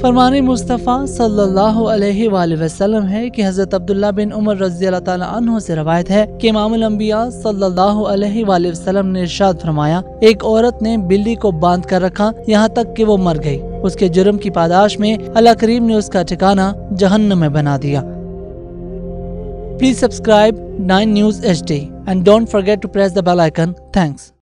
फरमानी मुस्तफ़ा सल्लल्लाहु अलैहि वसल्लम है कि हज़रत अब्दुल्ला बिन उमर रज़ी अल्लाह से रवायत है कि इमाम सल्लल्लाहु अलैहि वसल्लम ने इरशाद फरमाया, एक औरत ने बिल्ली को बाँध कर रखा, यहाँ तक कि वो मर गई। उसके जुर्म की पादाश में अल्लाह करीम ने उसका ठिकाना जहन्नम में बना दिया। Please subscribe nine news H D and don't forget to press the bell icon thanks